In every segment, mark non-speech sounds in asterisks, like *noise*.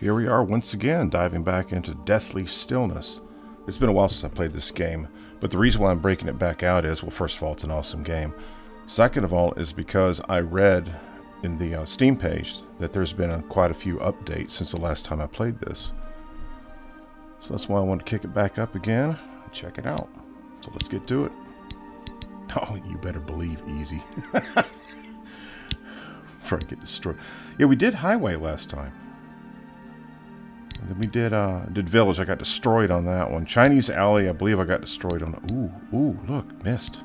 Here we are once again, diving back into Deathly Stillness. It's been a while since I played this game, but the reason why I'm breaking it back out is, well, first of all, it's an awesome game. Second of all, is because I read in the uh, Steam page that there's been a, quite a few updates since the last time I played this. So that's why I want to kick it back up again and check it out. So let's get to it. *laughs* Oh, you better believe easy. *laughs* Before I get destroyed. Yeah, we did Highway last time. Then we did uh did Village. I got destroyed on that one. Chinese Alley, I believe I got destroyed on. Ooh, ooh, look, missed.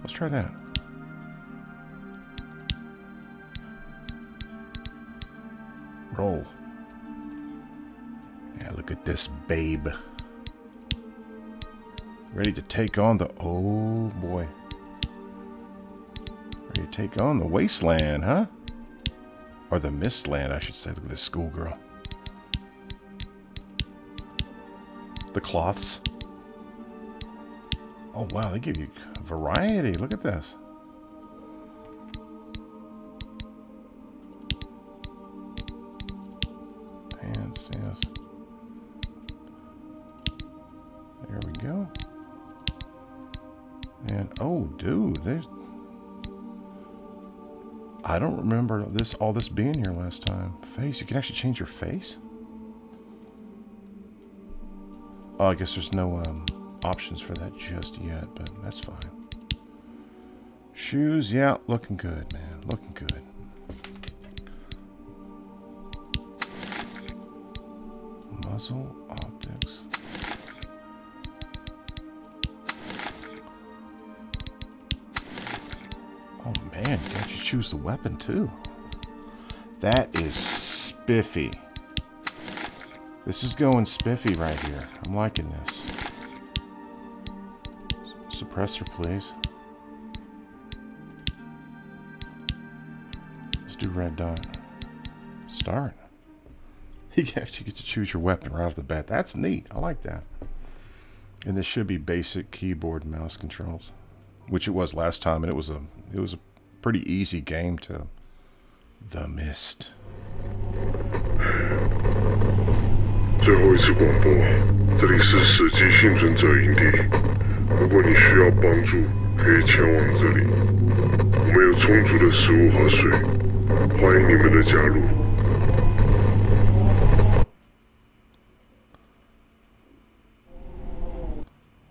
Let's try that. Roll. Yeah, look at this babe. Ready to take on the... Oh, boy. Ready to take on the wasteland, huh? Or the mistland, I should say. Look at this schoolgirl. The cloths. Oh, wow. They give you variety. Look at this. Pants, yes. There we go. And oh, dude, there's. I don't remember this all this being here last time. Face, you can actually change your face. Oh, I guess there's no um, options for that just yet, but that's fine. Shoes, yeah, looking good, man, looking good. Muzzle optics. Oh man, you got you choose the weapon too. That is spiffy. This is going spiffy right here. I'm liking this. Suppressor, please. Let's do red dot. Start. *laughs* You actually get to choose your weapon right off the bat. That's neat. I like that. And this should be basic keyboard mouse controls, which it was last time, and it was a it was a pretty easy game to. The Mist. 最后一次广播，这里是死寂幸存者营地。如果你需要帮助，可以前往这里。我们有充足的食物和水，欢迎你们的加入。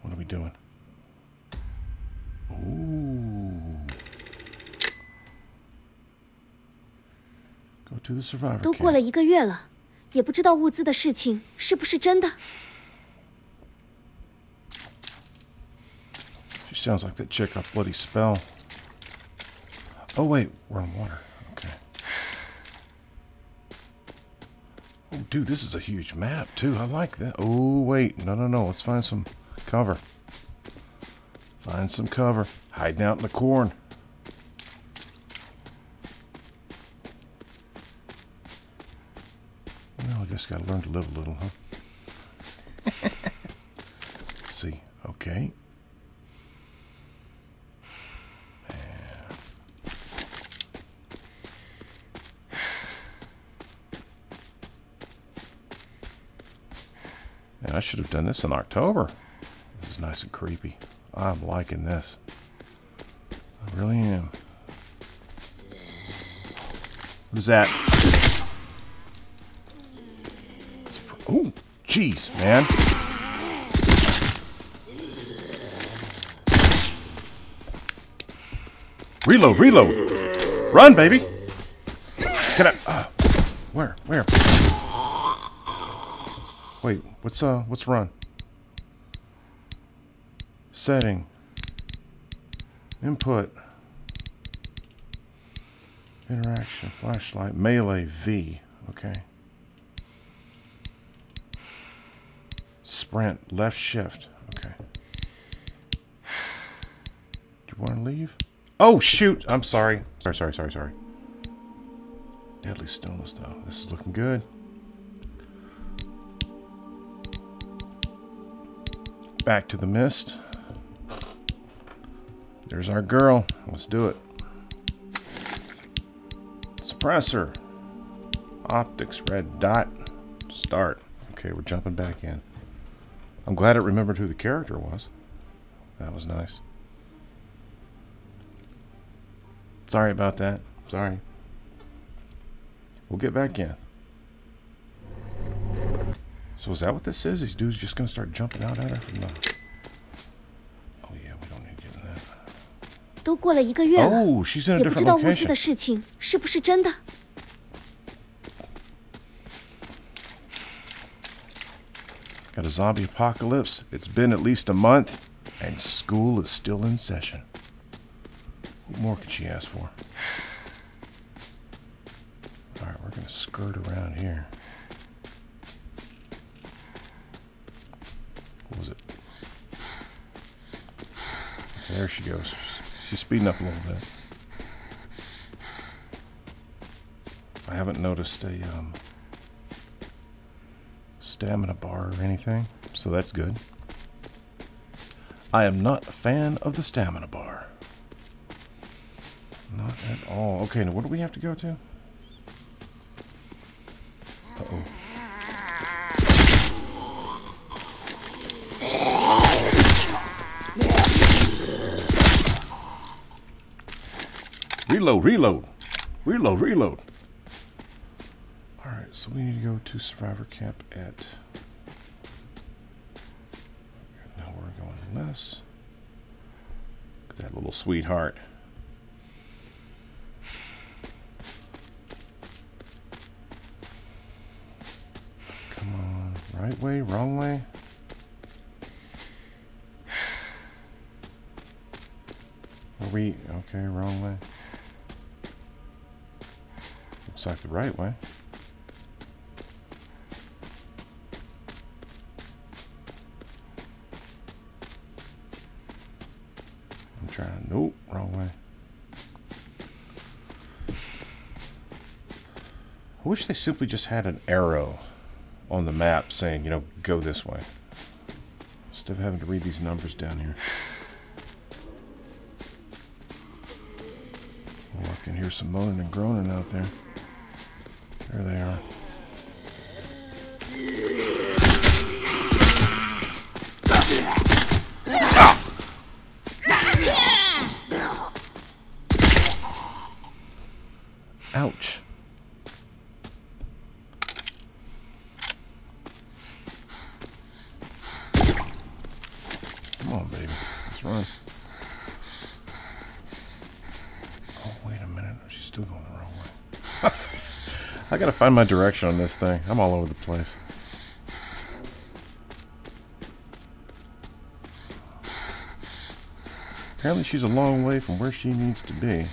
What are we doing? Ooh. Go to the survivor 都过了.一个月了，也不知道物资的事情是不是真的。 She sounds like that chick off Bloody Spell. Oh wait, we're in water. Okay. Oh, dude, this is a huge map too. I like that. Oh wait, no, no, no. Let's find some cover. Find some cover. Hiding out in the corn. I guess gotta learn to live a little, huh? *laughs* See. Okay. I should have done this in October. This is nice and creepy. I'm liking this. I really am. What is that? Oh, jeez, man. Reload, reload. Run, baby. Get up. Uh, where? Where? Wait, what's uh what's run? Setting. Input. Interaction, flashlight, melee V. Okay. Sprint, left shift. Okay. Do you want to leave? Oh shoot! I'm sorry. Sorry, sorry, sorry, sorry. Deadly stillness though. This is looking good. Back to the mist. There's our girl. Let's do it. Suppressor. Optics, red dot. Start. Okay, we're jumping back in. I'm glad it remembered who the character was. That was nice. Sorry about that. Sorry. We'll get back in. So is that what this is? These dudes just going to start jumping out at her from the... Oh, yeah, we don't need to get in that. Oh, she's in a different location. Got a zombie apocalypse. It's been at least a month, and school is still in session. What more could she ask for? Alright, we're gonna skirt around here. What was it? There she goes. She's speeding up a little bit. I haven't noticed a um, stamina bar or anything, so that's good. I am not a fan of the stamina bar. Not at all. Okay, now what do we have to go to? Uh-oh. Reload, reload. Reload, reload. So we need to go to survivor camp at now we're going less. Look at that little sweetheart. Come on. Right way, wrong way? Are we okay, wrong way? Looks like the right way. I'm trying. Nope, wrong way. I wish they simply just had an arrow on the map saying, you know, go this way. Instead of having to read these numbers down here. Oh, I can hear some moaning and groaning out there. There they are. Ouch. Come on, baby. Let's run. Oh, wait a minute. She's still going the wrong way. I gotta find my direction on this thing. I'm all over the place. Apparently she's a long way from where she needs to be.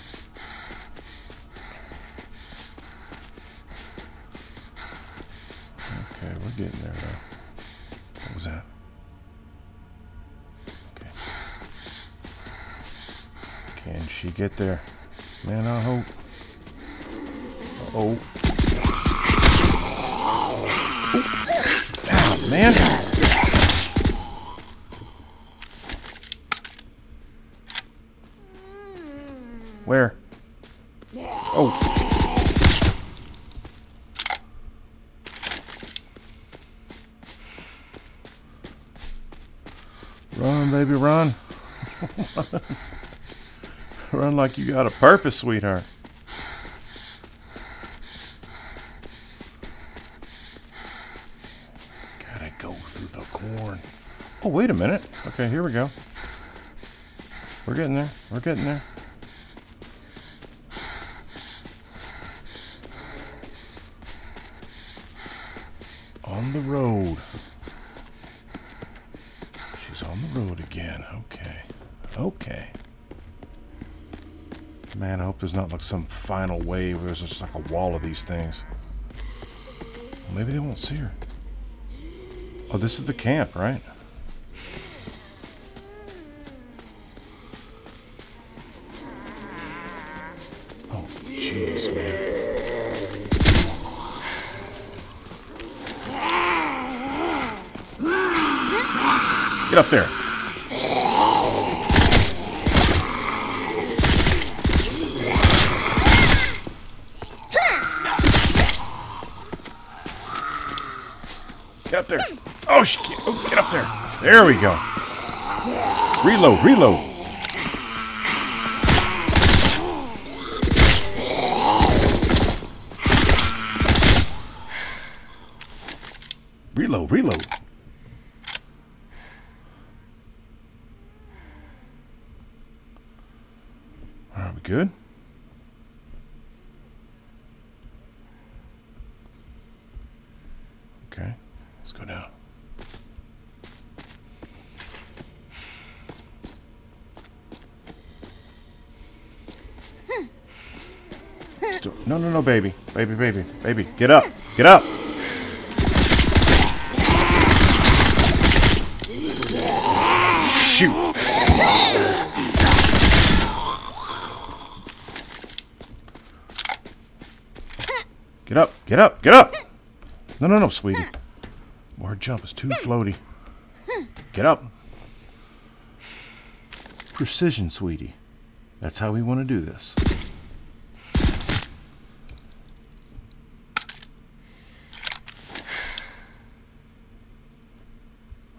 Okay, we're getting there now. What was that? Okay. Can she get there? Man, I hope. Uh-oh. Ow, man! Where? Oh. Run, baby, run. *laughs* run like you got a purpose, sweetheart. Gotta go through the corn. Oh, Oh, wait a minute. Okay, here we go. We're getting there. We're getting there. On the road. She's on the road again. Okay. Okay. Man, I hope there's not like some final wave where there's just like a wall of these things. Well, maybe they won't see her. Oh, this is the camp, right? Get up there. Get up there. Oh, can't. Oh, get up there. There we go. Reload, reload. Reload, reload. All right, we good? Okay, let's go down. Still, no, no, no, baby. Baby, baby, baby. Get up. Get up. Shoot. Get up. Get up. No, no, no, sweetie. More jump is too floaty. Get up. Precision, sweetie. That's how we want to do this.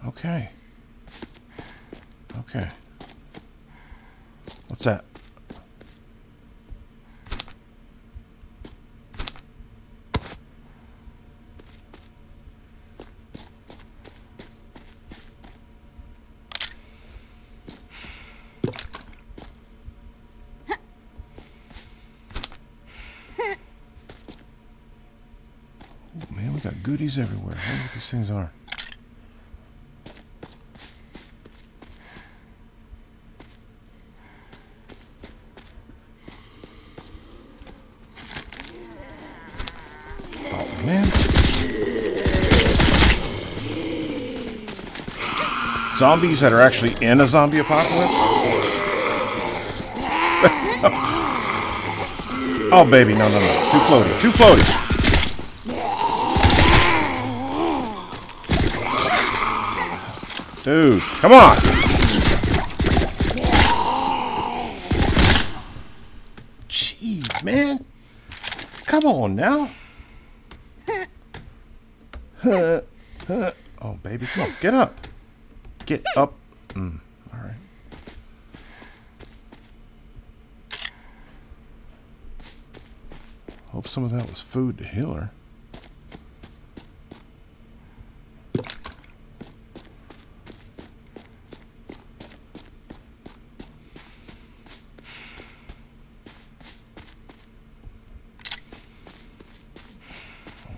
Okay. Okay. What's that? Man, we got goodies everywhere. I wonder what these things are. Oh, man. Zombies that are actually in a zombie apocalypse? *laughs* oh, baby, no, no, no. Too floaty. Too floaty. Dude, come on! Jeez, man. Come on now. *laughs* oh, baby, come on. Get up. Get up. Mm, all right. Hope some of that was food to heal her.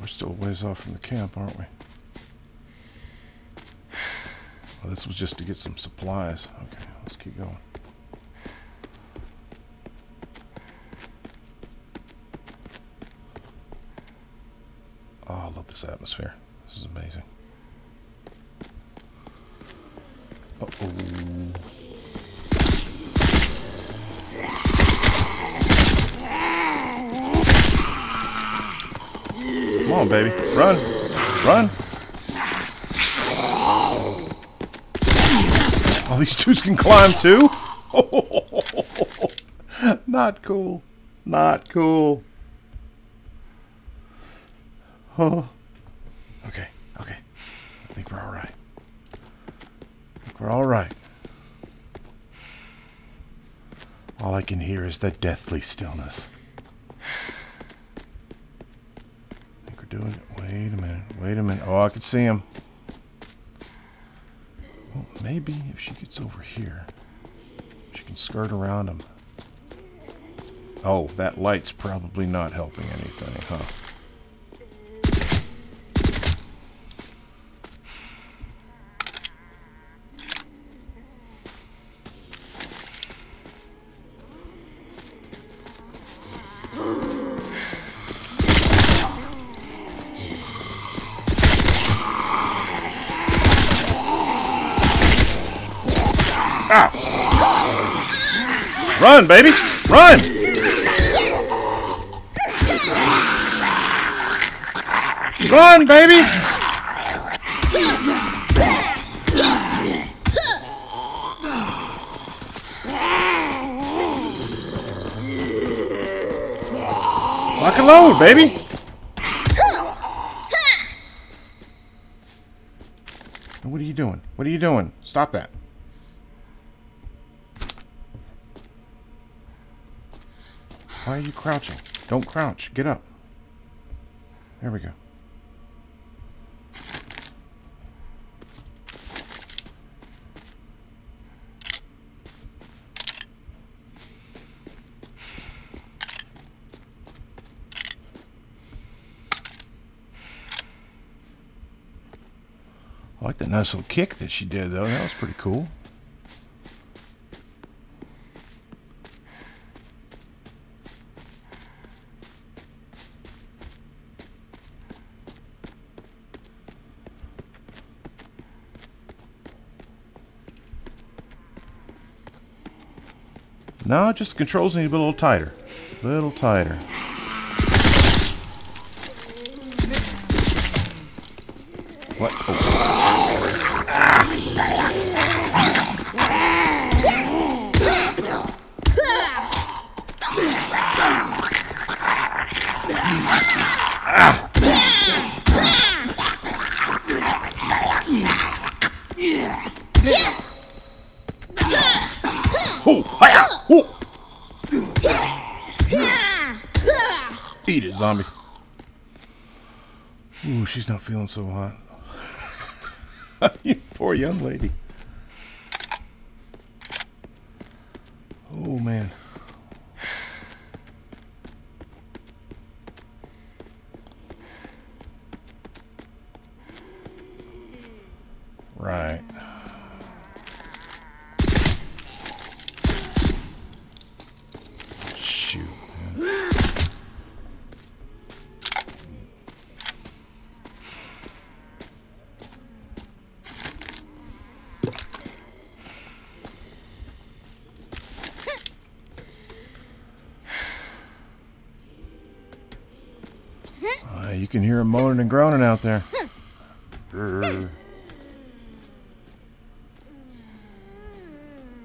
We're still ways off from the camp, aren't we? Well, this was just to get some supplies. Okay, let's keep going. Oh, I love this atmosphere. This is amazing. Uh-oh. On, baby. Run. Run. Oh, these dudes can climb too? *laughs* Not cool. Not cool. Oh. Okay, okay. I think we're alright. I think we're alright. All I can hear is the deathly stillness. I think we're it. Wait a minute. Wait a minute. Oh, I can see him. Well, maybe if she gets over here, she can skirt around him. Oh, that light's probably not helping anything, huh? Run, baby! Run! Run, baby! Lock and load, baby! What are you doing? What are you doing? Stop that. Why are you crouching? Don't crouch. Get up. There we go. I like that nice little kick that she did, though. That was pretty cool. No, just controls need to be a little tighter. A little tighter. What? Oh hiya! Oh. Eat it, zombie. Ooh, she's not feeling so hot. *laughs* you poor young lady. Oh, man. Right. Shoot, man. Uh, you can hear him moaning and groaning out there.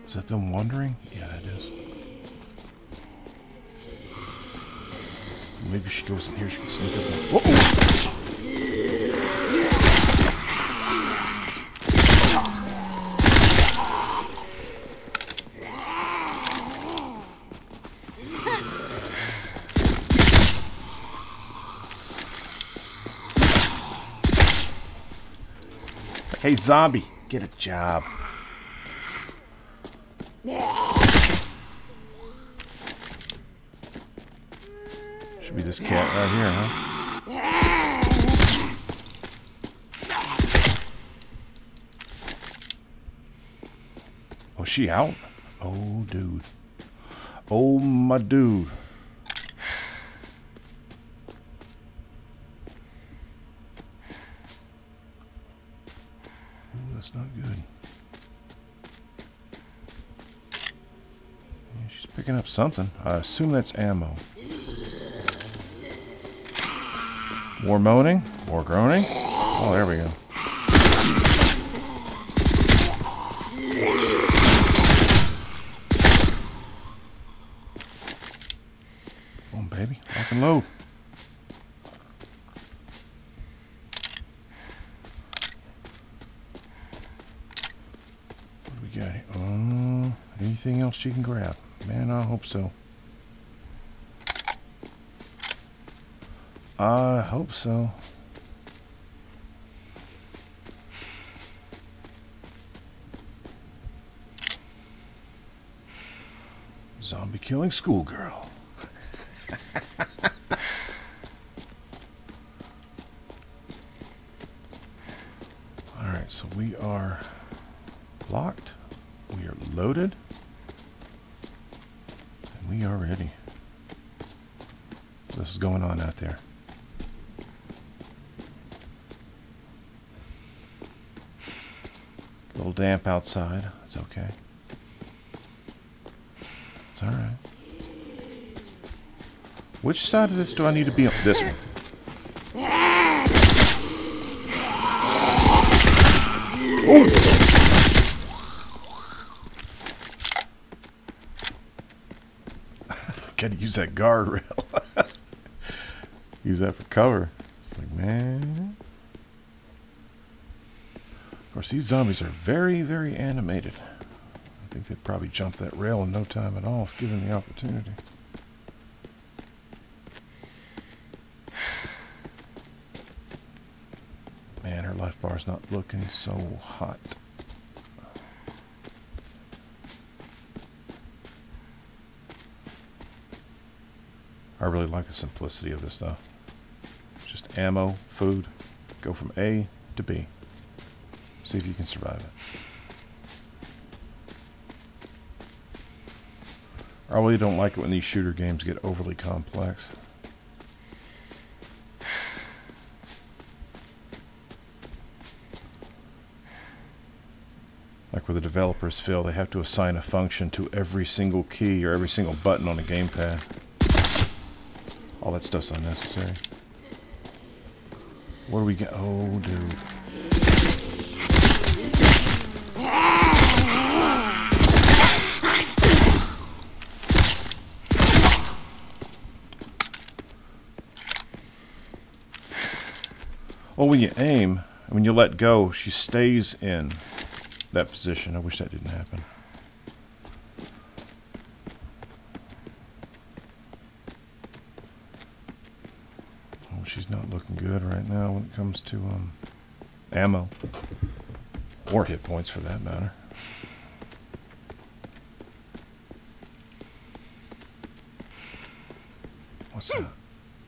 Is that them wandering? Yeah, it is. Maybe she goes in here. She can sneak up. Whoa! Hey, zombie, get a job. Should be this cat right here, huh? Oh, she out? Oh, dude. Oh, my dude. Ooh, that's not good. Yeah, she's picking up something. I assume that's ammo. More moaning, more groaning. Oh, there we go. Come on, baby. Lock and load. What do we got? Oh, anything else you can grab? Man, I hope so. I hope so. Zombie killing schoolgirl. *laughs* Alright, so we are locked. We are loaded. And we are ready. This is going on out there. A little damp outside. It's okay. It's alright. Which side of this do I need to be on? This one. *laughs* Gotta use that guardrail. Use that for cover. It's like, man. Of course, these zombies are very, very animated. I think they'd probably jump that rail in no time at all if given the opportunity. *sighs* Man, her life bar's not looking so hot. I really like the simplicity of this though. Ammo, food, go from A to B. See if you can survive it. I really don't like it when these shooter games get overly complex. Like where the developers feel they have to assign a function to every single key or every single button on a gamepad. All that stuff's unnecessary. What do we get? Oh, dude. Well, when you aim, when you let go, she stays in that position. I wish that didn't happen. Oh, she's not looking good right now when it comes to um, ammo. Or hit points for that matter. What's that?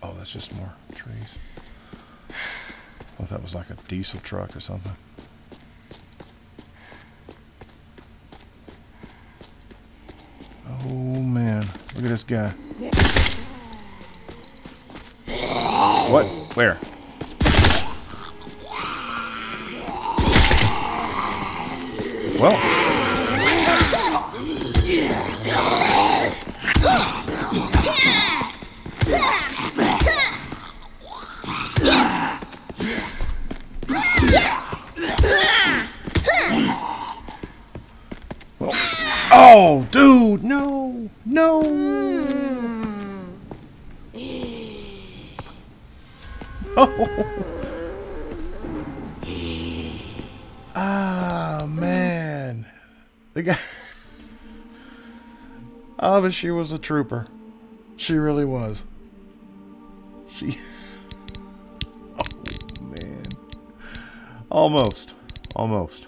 Oh, that's just more trees I thought that was like a diesel truck or something. Oh man, look at this guy. What? Where? Well. Oh, dude, no, no. Oh. Ah, man. The guy. Oh, but she was a trooper. She really was. She. Oh, man. Almost. Almost.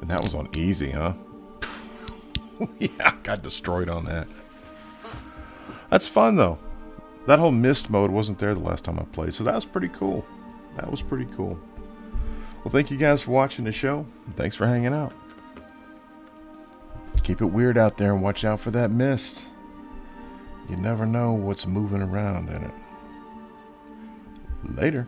And that was on easy, huh? *laughs* yeah, got destroyed on that. That's fun, though. That whole mist mode wasn't there the last time I played, so that was pretty cool. That was pretty cool. Well, thank you guys for watching the show. Thanks for hanging out. Keep it weird out there and watch out for that mist. You never know what's moving around in it. Later.